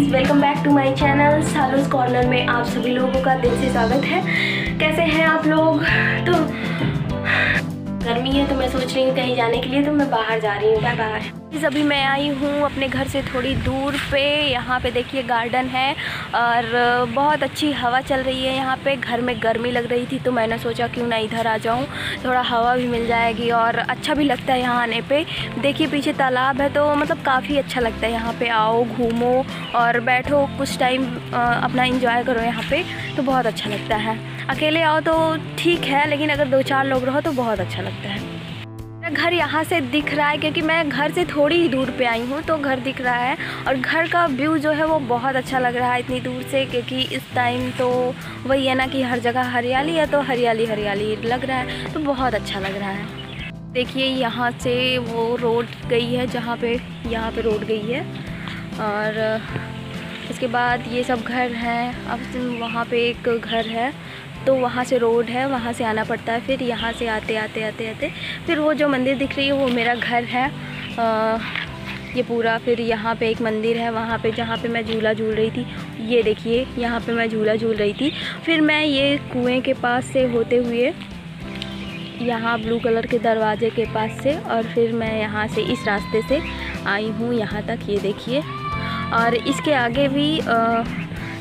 Guys welcome back to my channel Saloj corner में आप सभी लोगों का दिल से स्वागत है। कैसे हैं आप लोग? तो गर्मी है तो मैं सोच रही हूँ कहीं जाने के लिए तो मैं बाहर जा रही हूँ। Bye bye. अभी मैं आई हूँ अपने घर से थोड़ी दूर पे। यहाँ पे देखिए गार्डन है और बहुत अच्छी हवा चल रही है यहाँ पे। घर में गर्मी लग रही थी तो मैंने सोचा क्यों ना इधर आ जाऊँ। थोड़ा हवा भी मिल जाएगी और अच्छा भी लगता है यहाँ आने पे। देखिए, पीछे तालाब है तो मतलब काफ़ी अच्छा लगता है यहाँ पे। आओ, घूमो और बैठो। कुछ टाइम अपना इंजॉय करो यहाँ पर तो बहुत अच्छा लगता है। अकेले आओ तो ठीक है, लेकिन अगर दो चार लोग रहो तो बहुत अच्छा लगता है। मेरा घर यहाँ से दिख रहा है, क्योंकि मैं घर से थोड़ी ही दूर पे आई हूँ तो घर दिख रहा है, और घर का व्यू जो है वो बहुत अच्छा लग रहा है इतनी दूर से, क्योंकि इस टाइम तो वही है ना कि हर जगह हरियाली है तो हरियाली हरियाली लग रहा है तो बहुत अच्छा लग रहा है। देखिए, यहाँ से वो रोड गई है, जहाँ पे, यहाँ पे रोड गई है, और इसके बाद ये सब घर हैं, अब वहाँ पे एक घर है तो वहाँ से रोड है वहाँ से आना पड़ता है फिर यहाँ से आते आते आते आते। फिर वो जो मंदिर दिख रही है वो मेरा घर है। आ, ये पूरा फिर यहाँ पे एक मंदिर है वहाँ पे जहाँ पे मैं झूला झूल रही थी। ये देखिए यहाँ पे मैं झूला झूल रही थी। फिर मैं ये कुएँ के पास से होते हुए यहाँ ब्लू कलर के दरवाजे के पास से और फिर मैं यहाँ से इस रास्ते से आई हूँ यहाँ तक। ये देखिए और इसके आगे भी आ,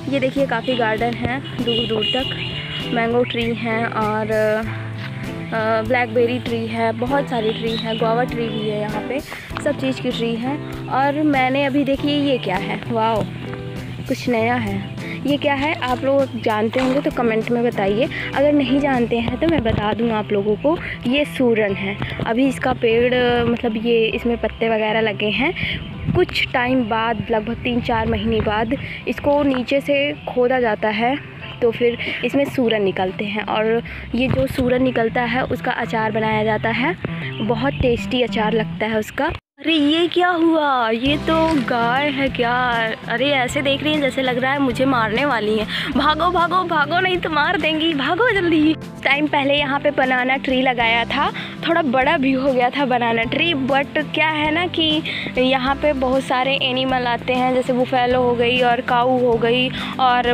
ये देखिए काफ़ी गार्डन है दूर दूर तक। मैंगो ट्री हैं और ब्लैकबेरी ट्री है, बहुत सारी ट्री है गुआवा ट्री भी है यहाँ पे, सब चीज़ की ट्री है। और मैंने अभी देखिए ये क्या है? वाओ कुछ नया है। ये क्या है? आप लोग जानते होंगे तो कमेंट में बताइए। अगर नहीं जानते हैं तो मैं बता दूँ आप लोगों को। ये सूरन है। अभी इसका पेड़ मतलब ये इसमें पत्ते वगैरह लगे हैं। कुछ टाइम बाद, लगभग तीन चार महीने बाद, इसको नीचे से खोदा जाता है। तो फिर इसमें सूरन निकलते हैं और ये जो सूरन निकलता है, उसका अचार बनाया जाता है। बहुत टेस्टी अचार लगता है उसका। अरे, ये क्या हुआ? ये तो गाय है क्या? अरे, ऐसे देख रही है जैसे लग रहा है मुझे मारने वाली है। भागो भागो भागो, नहीं तो मार देंगी। भागो जल्दी। टाइम पहले यहाँ पे बनाना ट्री लगाया था। थोड़ा बड़ा भी हो गया था बनाना ट्री, बट क्या है ना कि यहाँ पे बहुत सारे एनिमल आते हैं, जैसे बुफेलो हो गई और काऊ हो गई और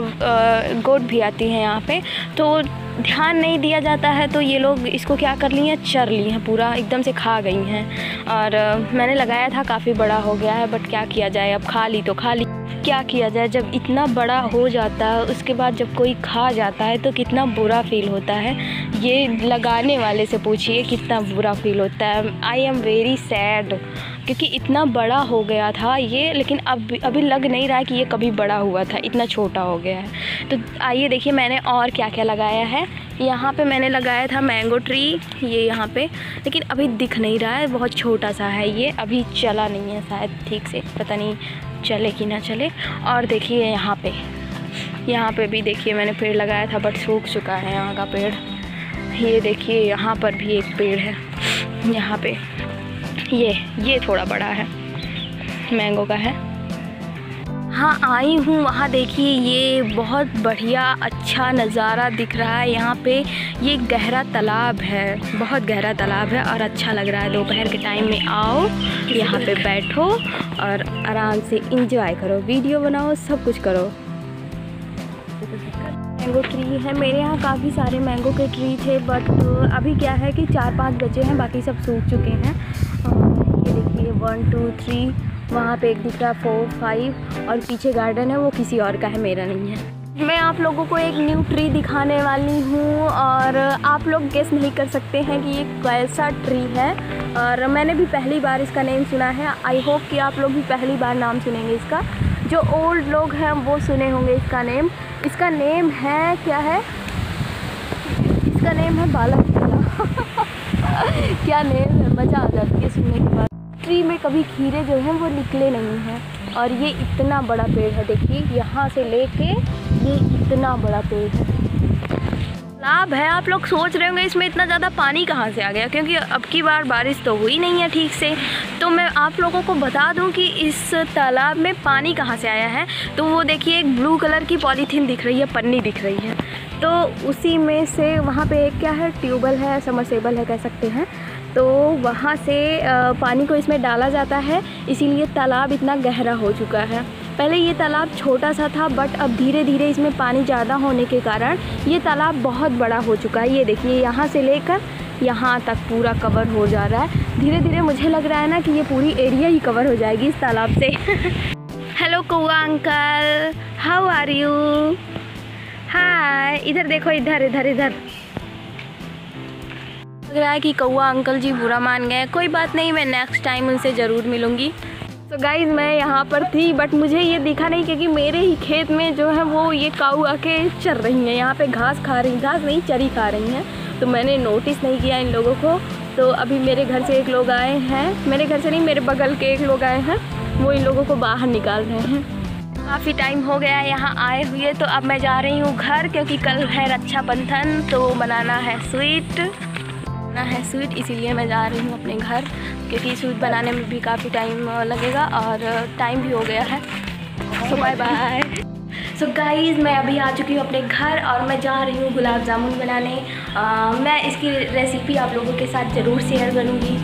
गोट भी आती हैं यहाँ पे। तो ध्यान नहीं दिया जाता है तो ये लोग इसको क्या कर ली हैं? चर ली हैं पूरा, एकदम से खा गई हैं। और मैंने लगाया था, काफ़ी बड़ा हो गया है बट क्या किया जाए, अब खा ली तो खा ली क्या किया जाए, जब इतना बड़ा हो जाता है, उसके बाद जब कोई खा जाता है तो कितना बुरा फील होता है। ये लगाने वाले से पूछिए, कितना बुरा फील होता है। आई एम वेरी सैड क्योंकि इतना बड़ा हो गया था ये, लेकिन अब अभी लग नहीं रहा है कि ये कभी बड़ा हुआ था, इतना छोटा हो गया है। तो आइए देखिए मैंने और क्या क्या लगाया है। यहाँ पे मैंने लगाया था मैंगो ट्री, ये यहाँ पे। लेकिन अभी दिख नहीं रहा है, बहुत छोटा सा है ये, अभी चला नहीं है शायद ठीक से, पता नहीं चले कि ना चले। और देखिए यहाँ पे यहाँ पे भी देखिए मैंने पेड़ लगाया था, बट सूख चुका है यहाँ का पेड़। ये देखिए यहाँ पर भी एक पेड़ है, यहाँ पे। ये ये थोड़ा बड़ा है। मैंगो का है। हाँ आई हूँ वहाँ। देखिए, ये बहुत बढ़िया अच्छा नज़ारा दिख रहा है। यहाँ पे ये गहरा तालाब है। बहुत गहरा तालाब है और अच्छा लग रहा है। दोपहर के टाइम में आओ, यहाँ पे बैठो और आराम से इंजॉय करो। वीडियो बनाओ, सब कुछ करो। मैंगो ट्री है। मेरे यहाँ काफ़ी सारे मैंगो के ट्री थे बट अभी क्या है कि चार पाँच बचे हैं, बाकी सब सूख चुके हैं। ये देखिए वन टू थ्री वहाँ पे एक दिख रहा फोर फाइव और पीछे गार्डन है, वो किसी और का है, मेरा नहीं है। मैं आप लोगों को एक न्यू ट्री दिखाने वाली हूँ, और आप लोग गेस नहीं कर सकते हैं कि ये कैसा ट्री है, और मैंने भी पहली बार इसका नेम सुना है। आई होप कि आप लोग भी पहली बार नाम सुनेंगे इसका। जो ओल्ड लोग हैं, वो सुने होंगे इसका नेम इसका नेम है, क्या है? इसका नेम है बालक क्या नेम है? मज़ा आ जाती है सुनने के बाद ट्री में कभी खीरे जो हैं वो निकले नहीं हैं। और ये इतना बड़ा पेड़ है, देखिए, यहाँ से लेके ये इतना बड़ा पेड़ है। तालाब है, आप लोग सोच रहे होंगे, इसमें इतना ज़्यादा पानी कहाँ से आ गया? क्योंकि अब की बार बारिश तो हुई नहीं है ठीक से। तो मैं आप लोगों को बता दूँ कि इस तालाब में पानी कहाँ से आया है? तो वो देखिए, एक ब्लू कलर की पॉलीथीन दिख रही है, पन्नी दिख रही है। तो उसी में से वहाँ पे एक क्या है, ट्यूबवेल है, समरसेबल है, कह सकते हैं। तो वहाँ से पानी को इसमें डाला जाता है, इसीलिए तालाब इतना गहरा हो चुका है। पहले ये तालाब छोटा सा था बट अब धीरे धीरे इसमें पानी ज़्यादा होने के कारण ये तालाब बहुत बड़ा हो चुका है। ये देखिए, यहाँ से लेकर यहाँ तक पूरा कवर हो जा रहा है। धीरे धीरे मुझे लग रहा है ना कि ये पूरी एरिया ही कवर हो जाएगी इस तालाब से। हेलो कौआ uncle how are you hi इधर देखो, इधर इधर इधर। लग रहा है कि कौआ अंकल जी बुरा मान गए कोई बात नहीं, मैं नेक्स्ट टाइम उनसे ज़रूर मिलूँगी। तो गाइज़ मैं यहाँ पर थी बट मुझे ये दिखा नहीं क्योंकि मेरे ही खेत में जो है वो ये काऊ आके चर रही हैं। यहाँ पे घास खा रही, घास नहीं, चरी खा रही हैं। तो मैंने नोटिस नहीं किया इन लोगों को। तो अभी मेरे घर से एक लोग आए हैं। मेरे घर से नहीं, मेरे बगल के एक लोग आए हैं। वो इन लोगों को बाहर निकाल रहे हैं। काफ़ी टाइम हो गया है यहाँ आए हुए तो अब मैं जा रही हूँ घर क्योंकि कल है रक्षाबंधन तो बनाना है स्वीट बनाना है स्वीट इसीलिए मैं जा रही हूँ अपने घर क्योंकि स्वीट बनाने में भी काफ़ी टाइम लगेगा और टाइम भी हो गया है। So bye bye so guys मैं अभी आ चुकी हूँ अपने घर और मैं जा रही हूँ गुलाब जामुन बनाने। आ, मैं इसकी रेसिपी आप लोगों के साथ ज़रूर शेयर करूँगी।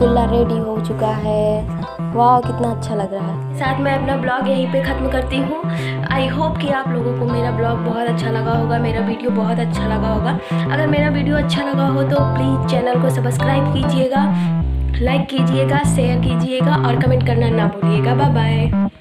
रसगुल्ला रेडी हो चुका है। वाह कितना अच्छा लग रहा है। साथ मैं अपना ब्लॉग यहीं पे ख़त्म करती हूँ। आई होप कि आप लोगों को मेरा ब्लॉग बहुत अच्छा लगा होगा, मेरा वीडियो बहुत अच्छा लगा होगा। अगर मेरा वीडियो अच्छा लगा हो तो प्लीज़ चैनल को सब्सक्राइब कीजिएगा लाइक कीजिएगा शेयर कीजिएगा और कमेंट करना ना भूलिएगा। Bye bye